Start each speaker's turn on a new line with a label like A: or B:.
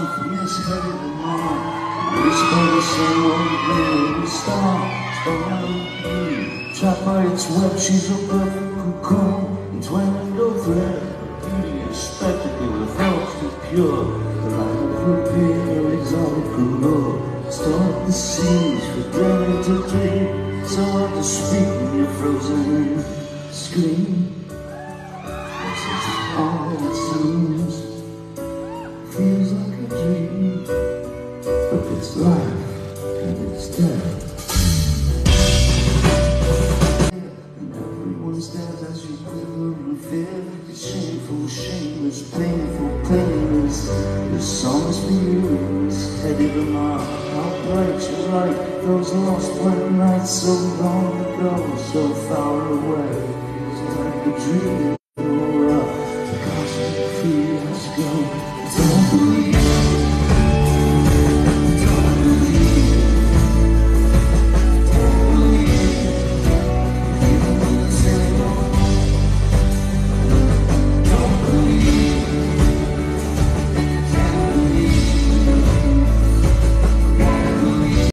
A: yesterday morning. Whisper the same old blue star around me. Trapped by its web, she's a perfect cocoon. It's wound over beauty, a spectacle of health and pure. The light of your beer is all know. Start the scenes for day to day. So I to speak when you're frozen and scream. Shameful, shameless, painful, painless. Your song is for you, it's Hedy Lamarr. How bright you like those lost white nights so long ago, so far away. It's like a dream.